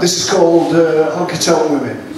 This is called uh, Honky Tonk Women.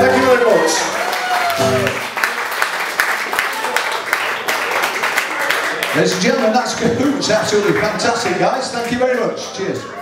Thank you very much. Ladies and gentlemen, that's Kahootz. Absolutely fantastic, guys. Thank you very much. Cheers.